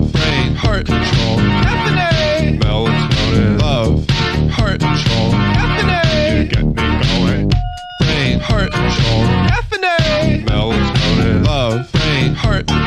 love, heart control, Anthony, melatonin, love, heart control, Anthony, you get me going, brain, heart control, Anthony, melatonin, love, brain, heart control.